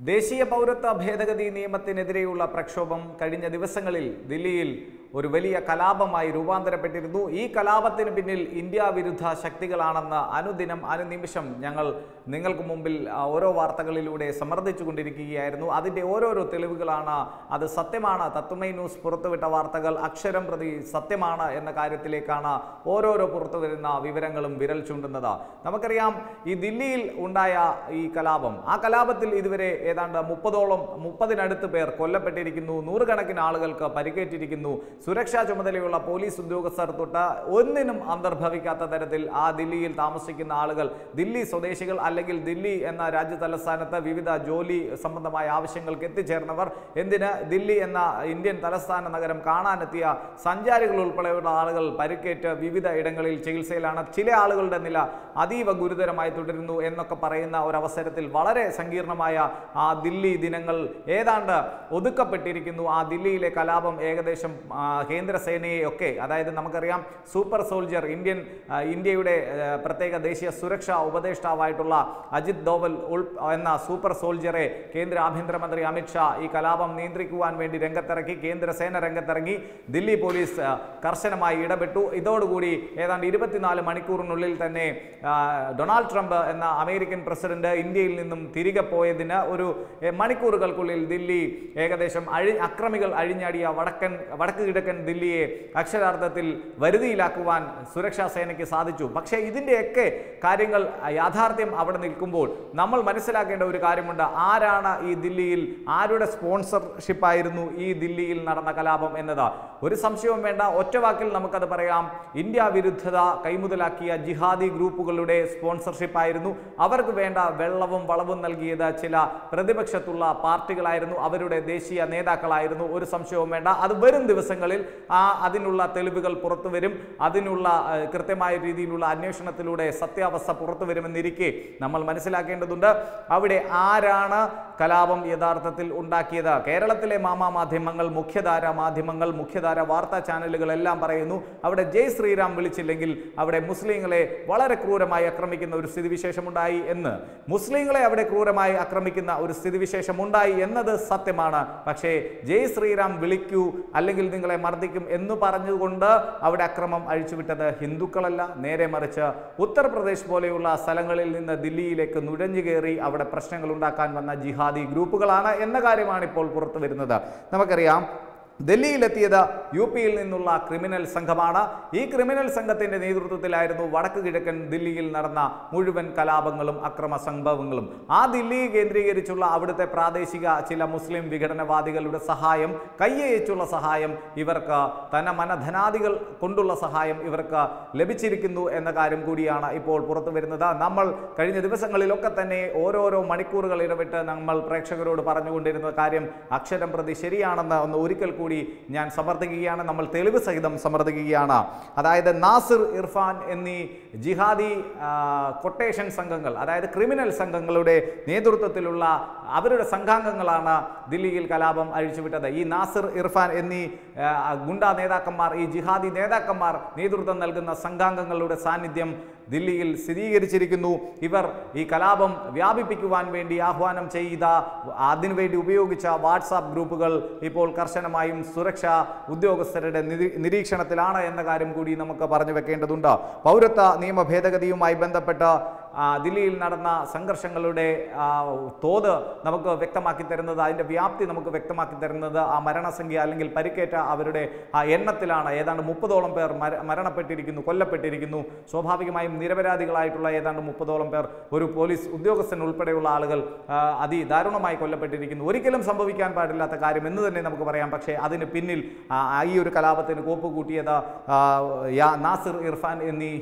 ദേശീയ പൗരത്വ ഭേദഗതി നിയമത്തിനെതിരെയുള്ള പ്രക്ഷോഭം കഴിഞ്ഞ ദിവസങ്ങളിൽ ദില്ലിയിൽ ഒരു വലിയ കലാപമായി രൂപാന്തരപ്പെട്ടിരുന്നു. ഈ കലാപത്തിന് പിന്നിൽ ഇന്ത്യ വിരുദ്ധ ശക്തികളാണെന്ന് അനുദിനം അനുനിമിഷം ഞങ്ങൾ നിങ്ങൾക്ക് മുമ്പിൽ ഓരോ വാർത്തകളിലൂടെ സമർദ്ദിച്ചു കൊണ്ടിരിക്കുകയായിരുന്നു അതിന്റെ ഓരോരോ തെളിവുകളാണ് അത് സത്യമാണ്. തത്വമൈ ന്യൂസ് പുറത്തുവിട്ട വാർത്തകൾ അക്ഷരം പ്രതി സത്യമാണ് എന്ന കാര്യത്തിലേക്കാണ് ഓരോരോ പുറത്തു വരുന്ന വിവരങ്ങളും വിരൽ ചൂണ്ടുന്നത്. നമുക്കറിയാം ഈ ദില്ലിയിൽ ഉണ്ടായ ഈ കലാപം ആ കലാപത്തിൽ ഇതുവരെ ഏതാണ്ട് മുപ്പതോളം മുപ്പതിനടുത്ത് പേർ കൊല്ലപ്പെട്ടിരിക്കുന്നു. നൂറുകണക്കിന് ആളുകൾക്ക് പരിക്കേറ്റിരിക്കുന്നു. സുരക്ഷാ ചുമതലയുള്ള പോലീസ് ഉദ്യോഗസ്ഥർ തൊട്ട് ഒന്നിനും അന്തർഭവിക്കാത്ത തരത്തിൽ ആ ദില്ലിയിൽ താമസിക്കുന്ന ആളുകൾ ദില്ലി സ്വദേശികൾ അല്ലെങ്കിൽ ദില്ലി എന്ന രാജ്യ തലസ്ഥാനത്ത് വിവിധ ജോലി സംബന്ധമായ ആവശ്യങ്ങൾക്ക് എത്തിച്ചേർന്നവർ എന്തിന് ദില്ലി എന്ന ഇന്ത്യൻ തലസ്ഥാന നഗരം കാണാനെത്തിയ സഞ്ചാരികൾ ഉൾപ്പെടെയുള്ള ആളുകൾ പരിക്കേറ്റ് വിവിധ ഇടങ്ങളിൽ ചികിത്സയിലാണ്. ചില ആളുകളുടെ നില അതീവ ഗുരുതരമായി തുടരുന്നു എന്നൊക്കെ പറയുന്ന ഒരവസരത്തിൽ വളരെ സങ്കീർണമായ ആ ദില്ലി ദിനങ്ങൾ ഏതാണ്ട് ഒതുക്കപ്പെട്ടിരിക്കുന്നു. ആ ദില്ലിയിലെ കലാപം ഏകദേശം ആ, കേന്ദ്ര സേനയെയൊക്കെ അതായത് നമുക്കറിയാം സൂപ്പർ സോൾജർ ഇന്ത്യൻ ഇന്ത്യയുടെ പ്രത്യേക ദേശീയ സുരക്ഷാ ഉപദേഷ്ടാവായിട്ടുള്ള അജിത് ദോവൽ എന്ന സൂപ്പർ സോൾജറെ കേന്ദ്ര ആഭ്യന്തരമന്ത്രി അമിത്ഷാ ഈ കലാപം നിയന്ത്രിക്കുവാൻ വേണ്ടി രംഗത്തിറക്കി കേന്ദ്രസേന രംഗത്തിറങ്ങി ദില്ലി പോലീസ് കർശനമായി ഇടപെട്ടു. ഇതോടുകൂടി ഏതാണ്ട് ഇരുപത്തിനാല് മണിക്കൂറിനുള്ളിൽ തന്നെ ഡൊണാൾഡ് ട്രംപ് എന്ന അമേരിക്കൻ പ്രസിഡന്റ് ഇന്ത്യയിൽ നിന്നും തിരികെ പോയതിന് ഒരു മണിക്കൂറുകൾക്കുള്ളിൽ ദില്ലി ഏകദേശം അഴി അക്രമികൾ അഴിഞ്ഞാടിയ വടക്കൻ വടക്ക് ദില്ലിയെ അക്ഷരാർത്ഥത്തിൽ വരുതിയിലാക്കുവാൻ സുരക്ഷാ സേനയ്ക്ക് സാധിച്ചു. പക്ഷേ ഇതിന്റെയൊക്കെ കാര്യങ്ങൾ യാഥാർത്ഥ്യം അവിടെ നിൽക്കുമ്പോൾ നമ്മൾ മനസ്സിലാക്കേണ്ട ഒരു കാര്യമുണ്ട്. ആരാണ് ഈ ദില്ലിയിൽ ആരുടെ സ്പോൺസർഷിപ്പ് ആയിരുന്നു ഈ ദില്ലിയിൽ നടന്ന കലാപം എന്നത്? ഒരു സംശയവും വേണ്ട. ഒറ്റവാക്കിൽ നമുക്കത് പറയാം. ഇന്ത്യ വിരുദ്ധത കൈമുതലാക്കിയ ജിഹാദി ഗ്രൂപ്പുകളുടെ സ്പോൺസർഷിപ്പ് ആയിരുന്നു. അവർക്ക് വേണ്ട വെള്ളവും വളവും നൽകിയത് ചില പ്രതിപക്ഷത്തുള്ള പാർട്ടികളായിരുന്നു. അവരുടെ ദേശീയ നേതാക്കളായിരുന്നു. ഒരു സംശയവും വേണ്ട. അത് വരും ദിവസങ്ങളിൽ ആ അതിനുള്ള തെളിവുകൾ പുറത്തു വരും. അതിനുള്ള കൃത്യമായ രീതിയിലുള്ള അന്വേഷണത്തിലൂടെ സത്യാവസ്ഥ പുറത്തു വരുമെന്നിരിക്കെ നമ്മൾ മനസ്സിലാക്കേണ്ടതുണ്ട്. അവിടെ ആരാണ് കലാപം യഥാർത്ഥത്തിൽ ഉണ്ടാക്കിയത്. കേരളത്തിലെ മാമാ മാധ്യമങ്ങൾ മുഖ്യധാര മാധ്യമങ്ങൾ മുഖ്യധാര വാർത്താ ചാനലുകൾ എല്ലാം പറയുന്നു അവിടെ ജയ് ശ്രീറാം വിളിച്ചില്ലെങ്കിൽ അവിടെ മുസ്ലിങ്ങളെ വളരെ ക്രൂരമായി ആക്രമിക്കുന്ന ഒരു സ്ഥിതിവിശേഷമുണ്ടായി എന്ന്. മുസ്ലിങ്ങളെ അവിടെ ക്രൂരമായി ആക്രമിക്കുന്ന ഒരു സ്ഥിതിവിശേഷം ഉണ്ടായി എന്നത് സത്യമാണ്. പക്ഷേ ജയ് ശ്രീറാം വിളിക്കൂ അല്ലെങ്കിൽ നിങ്ങളെ മർദ്ദിക്കും എന്ന് പറഞ്ഞുകൊണ്ട് അവിടെ അക്രമം അഴിച്ചുവിട്ടത് ഹിന്ദുക്കളല്ല. നേരെ മറിച്ച് ഉത്തർപ്രദേശ് പോലെയുള്ള സ്ഥലങ്ങളിൽ നിന്ന് ദില്ലിയിലേക്ക് നുഴഞ്ഞു കയറി അവിടെ പ്രശ്നങ്ങൾ ഉണ്ടാക്കാൻ വന്ന ജിഹാദി ഗ്രൂപ്പുകളാണ് എന്ന കാര്യമാണ് ഇപ്പോൾ പുറത്തു വരുന്നത് നമുക്കറിയാം ഡൽഹിയിലെത്തിയത് യു പിയിൽ നിന്നുള്ള ക്രിമിനൽ സംഘമാണ്. ഈ ക്രിമിനൽ സംഘത്തിന്റെ നേതൃത്വത്തിലായിരുന്നു വടക്ക് കിഴക്കൻ ദില്ലിയിൽ നടന്ന മുഴുവൻ കലാപങ്ങളും അക്രമ സംഭവങ്ങളും. ആ ദില്ലി കേന്ദ്രീകരിച്ചുള്ള അവിടുത്തെ പ്രാദേശിക ചില മുസ്ലിം വിഘടനവാദികളുടെ സഹായം കയ്യയച്ചുള്ള സഹായം ഇവർക്ക് തന മനധനാദികൾ കൊണ്ടുള്ള സഹായം ഇവർക്ക് ലഭിച്ചിരിക്കുന്നു എന്ന കാര്യം കൂടിയാണ് ഇപ്പോൾ പുറത്തു വരുന്നത്. നമ്മൾ കഴിഞ്ഞ ദിവസങ്ങളിലൊക്കെ തന്നെ ഓരോരോ മണിക്കൂറുകൾ ഇടവിട്ട് നമ്മൾ പ്രേക്ഷകരോട് പറഞ്ഞുകൊണ്ടിരുന്ന കാര്യം അക്ഷരം പ്രതി ശരിയാണെന്ന് ഒന്ന് ഒരിക്കൽ കൂടി ഞാൻ സമർത്ഥിക്കുകയാണ് നമ്മൾ തെളിവ് സഹിതം സമർത്ഥിക്കുകയാണ് അതായത് നാസിർ ഇർഫാൻ എന്നീ ജിഹാദി കൊട്ടേഷൻ സംഘങ്ങൾ അതായത് ക്രിമിനൽ സംഘങ്ങളുടെ നേതൃത്വത്തിലുള്ള അവരുടെ സംഘാംഗങ്ങളാണ് ദില്ലിയിൽ കലാപം അഴിച്ചുവിട്ടത്. ഈ നാസിർ ഇർഫാൻ എന്നീ ഗുണ്ടാ നേതാക്കന്മാർ ഈ ജിഹാദി നേതാക്കന്മാർ നേതൃത്വം നൽകുന്ന സംഘാംഗങ്ങളുടെ സാന്നിധ്യം ദില്ലിയിൽ സ്ഥിരീകരിച്ചിരിക്കുന്നു. ഇവർ ഈ കലാപം വ്യാപിപ്പിക്കുവാൻ വേണ്ടി ആഹ്വാനം ചെയ്ത അതിനുവേണ്ടി ഉപയോഗിച്ച വാട്സാപ്പ് ഗ്രൂപ്പുകൾ ഇപ്പോൾ കർശനമായും സുരക്ഷാ ഉദ്യോഗസ്ഥരുടെ നിരീക്ഷണത്തിലാണ് എന്ന കാര്യം കൂടി നമുക്ക് പറഞ്ഞു വെക്കേണ്ടതുണ്ട്. പൗരത്വ നിയമ ഭേദഗതിയുമായി ബന്ധപ്പെട്ട് ദില്ലിയിൽ നടന്ന സംഘർഷങ്ങളുടെ തോത് നമുക്ക് വ്യക്തമാക്കി തരുന്നത് അതിന്റെ വ്യാപ്തി നമുക്ക് വ്യക്തമാക്കി തരുന്നത് ആ മരണസംഖ്യ അല്ലെങ്കിൽ പരിക്കേറ്റ അവരുടെ ആ എണ്ണത്തിലാണ്. ഏതാണ്ട് മുപ്പതോളം പേർ മരണപ്പെട്ടിരിക്കുന്നു കൊല്ലപ്പെട്ടിരിക്കുന്നു. സ്വാഭാവികമായും നിരപരാധികളായിട്ടുള്ള ഏതാണ്ട് മുപ്പതോളം പേർ ഒരു പോലീസ് ഉദ്യോഗസ്ഥൻ ഉൾപ്പെടെയുള്ള ആളുകൾ അതിദാരുണമായി കൊല്ലപ്പെട്ടിരിക്കുന്നു. ഒരിക്കലും സംഭവിക്കാൻ പാടില്ലാത്ത കാര്യം എന്ന് തന്നെ നമുക്ക് പറയാം. പക്ഷേ അതിന് പിന്നിൽ ഈ ഒരു കലാപത്തിന് കോപ്പ് കൂട്ടിയത് നാസിർ ഇർഫാൻ എന്നീ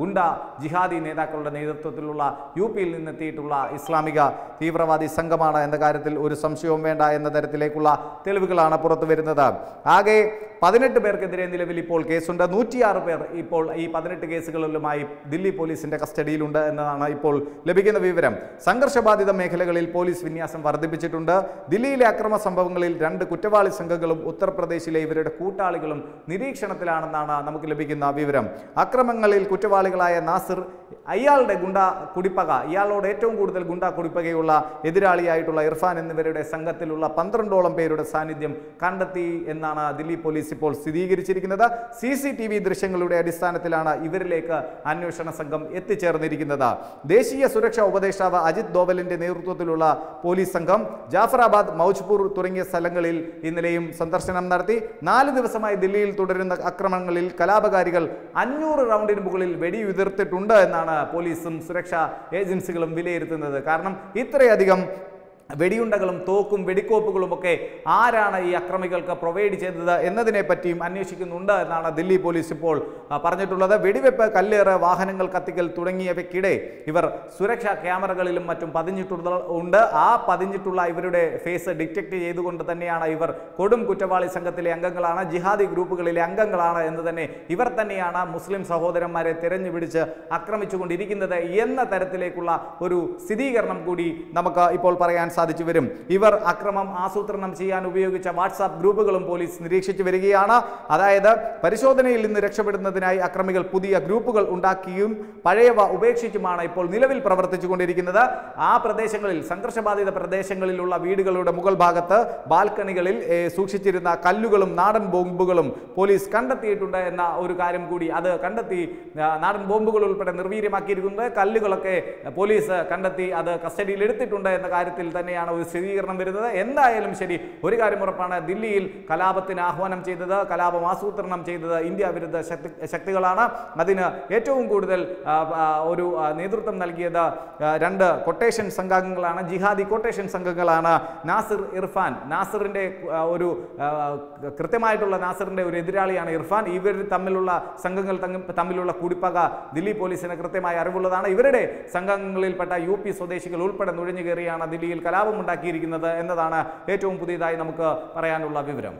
ഗുണ്ട ജിഹാദി നേതാക്കളുടെ നേതൃത്വത്തിലുള്ള യു പിയിൽ നിന്നെത്തിയിട്ടുള്ള ഇസ്ലാമിക തീവ്രവാദി സംഘമാണ് എന്ന കാര്യത്തിൽ ഒരു സംശയവും വേണ്ട എന്ന തരത്തിലേക്കുള്ള തെളിവുകളാണ് പുറത്തു വരുന്നത്. ആകെ പതിനെട്ട് പേർക്കെതിരെ നിലവിൽ ഇപ്പോൾ കേസുണ്ട്. നൂറ്റിയാറ് പേർ ഇപ്പോൾ ഈ പതിനെട്ട് കേസുകളിലുമായി ദില്ലി പോലീസിന്റെ കസ്റ്റഡിയിലുണ്ട് എന്നതാണ് ഇപ്പോൾ ലഭിക്കുന്ന വിവരം. സംഘർഷബാധിത മേഖലകളിൽ പോലീസ് വിന്യാസം വർദ്ധിപ്പിച്ചിട്ടുണ്ട്. ദില്ലിയിലെ അക്രമ സംഭവങ്ങളിൽ രണ്ട് കുറ്റവാളി സംഘങ്ങളും ഉത്തർപ്രദേശിലെ ഇവരുടെ കൂട്ടാളികളും നിരീക്ഷണത്തിലാണെന്നാണ് നമുക്ക് ലഭിക്കുന്ന വിവരം. അക്രമങ്ങളിൽ കുറ്റവാളികളായ നാസിർ അയാളുടെ ഗുണ്ട കുടിപ്പക. ഇയാളോട് ഏറ്റവും കൂടുതൽ ഗുണ്ട കുടിപ്പകയുള്ള എതിരാളിയായിട്ടുള്ള ഇർഫാൻ എന്നിവരുടെ സംഘത്തിലുള്ള പന്ത്രണ്ടോളം പേരുടെ സാന്നിധ്യം കണ്ടെത്തി എന്നാണ് ദില്ലി പോലീസ് ഇപ്പോൾ സ്ഥിരീകരിച്ചിരിക്കുന്നത്. സി സി ടി വി ദൃശ്യങ്ങളുടെ അടിസ്ഥാനത്തിലാണ് ഇവരിലേക്ക് അന്വേഷണ സംഘം എത്തിച്ചേർന്നിരിക്കുന്നത്. ദേശീയ സുരക്ഷാ ഉപദേഷ്ടാവ് അജിത് ദോവലിന്റെ നേതൃത്വത്തിലുള്ള പോലീസ് സംഘം ജാഫറാബാദ് മൗജ്പൂർ തുടങ്ങിയ സ്ഥലങ്ങളിൽ ഇന്നലെയും സന്ദർശനം നടത്തി. നാല് ദിവസമായി ദില്ലിയിൽ തുടരുന്ന അക്രമങ്ങളിൽ കലാപകാരികൾ അഞ്ഞൂറ് റൗണ്ടിന് മുകളിൽ വെടിയുതിർത്തിട്ടുണ്ട് എന്നാണ് പോലീസും സുരക്ഷാ ഏജൻസികളും വിലയിരുത്തുന്നത്. കാരണം ഇത്രയധികം വെടിയുണ്ടകളും തോക്കും വെടിക്കോപ്പുകളും ഒക്കെ ആരാണ് ഈ അക്രമികൾക്ക് പ്രൊവൈഡ് ചെയ്തത് എന്നതിനെ പറ്റിയും അന്വേഷിക്കുന്നുണ്ട് എന്നാണ് ദില്ലി പോലീസ് ഇപ്പോൾ പറഞ്ഞിട്ടുള്ളത്. വെടിവെപ്പ് കല്ലേറ് വാഹനങ്ങൾ കത്തിക്കൽ തുടങ്ങിയവയ്ക്കിടെ ഇവർ സുരക്ഷാ ക്യാമറകളിലും മറ്റും പതിഞ്ഞിട്ടുള്ള ഉണ്ട്. ആ പതിഞ്ഞിട്ടുള്ള ഇവരുടെ ഫേസ് ഡിറ്റക്ട് ചെയ്തുകൊണ്ട് തന്നെയാണ് ഇവർ കൊടും കുറ്റവാളി സംഘത്തിലെ അംഗങ്ങളാണ് ജിഹാദി ഗ്രൂപ്പുകളിലെ അംഗങ്ങളാണ് എന്ന് തന്നെ ഇവർ തന്നെയാണ് മുസ്ലിം സഹോദരന്മാരെ തിരഞ്ഞു പിടിച്ച് ആക്രമിച്ചുകൊണ്ടിരിക്കുന്നത് എന്ന തരത്തിലേക്കുള്ള ഒരു സ്ഥിരീകരണം കൂടി നമുക്ക് ഇപ്പോൾ പറയാൻ സാധിച്ചു വരും. ഇവർ അക്രമം ആസൂത്രണം ചെയ്യാൻ ഉപയോഗിച്ച വാട്സാപ്പ് ഗ്രൂപ്പുകളും പോലീസ് നിരീക്ഷിച്ചു വരികയാണ്. അതായത് പരിശോധനയിൽ നിന്ന് രക്ഷപ്പെടുന്നതിനായി അക്രമികൾ പുതിയ ഗ്രൂപ്പുകൾ ഉണ്ടാക്കിയും പഴയവ ഉപേക്ഷിച്ചുമാണ് ഇപ്പോൾ നിലവിൽ പ്രവർത്തിച്ചുകൊണ്ടിരിക്കുന്നത്. ആ പ്രദേശങ്ങളിൽ സംഘർഷബാധിത പ്രദേശങ്ങളിലുള്ള വീടുകളുടെ മുകൾ ഭാഗത്ത് ബാൽക്കണികളിൽ സൂക്ഷിച്ചിരുന്ന കല്ലുകളും നാടൻ ബോംബുകളും പോലീസ് കണ്ടെത്തിയിട്ടുണ്ട് എന്ന ഒരു കാര്യം കൂടി അത് കണ്ടെത്തി നാടൻ ബോംബുകൾ ഉൾപ്പെടെ നിർവീര്യമാക്കിയിരിക്കുന്നത്. കല്ലുകളൊക്കെ പോലീസ് കണ്ടെത്തി അത് കസ്റ്റഡിയിൽ എടുത്തിട്ടുണ്ട് എന്ന കാര്യത്തിൽ തന്നെയാണ് ഒരു സ്ഥിരീകരണം വരുന്നത്. എന്തായാലും ശരി ഒരു കാര്യം ഉറപ്പാണ് ദില്ലിയിൽ കലാപത്തിന് ആഹ്വാനം ചെയ്തത് കലാപം ആസൂത്രണം ചെയ്തത് ഇന്ത്യ വിരുദ്ധ ശക്തി ശക്തികളാണ്. അതിന് ഏറ്റവും കൂടുതൽ ഒരു നേതൃത്വം നൽകിയത് രണ്ട് കൊട്ടേഷൻ സംഘങ്ങളാണ് ജിഹാദി കൊട്ടേഷൻ സംഘങ്ങളാണ്. നാസിർ ഇർഫാൻ നാസിറിന്റെ ഒരു കൃത്യമായിട്ടുള്ള നാസിറിന്റെ ഒരു എതിരാളിയാണ് ഇർഫാൻ. ഇവർ തമ്മിലുള്ള സംഘങ്ങൾ തമ്മിലുള്ള കുടിപ്പക ദില്ലി പോലീസിന് കൃത്യമായി അറിവുള്ളതാണ്. ഇവരുടെ സംഘങ്ങളിൽപ്പെട്ട യു പി സ്വദേശികൾ ഉൾപ്പെടെ നുഴഞ്ഞു കയറിയാണ് ദില്ലിയിൽ കലാപമുണ്ടാക്കിയിരിക്കുന്നത് എന്നതാണ് ഏറ്റവും പുതിയതായി നമുക്ക് പറയാനുള്ള വിവരം.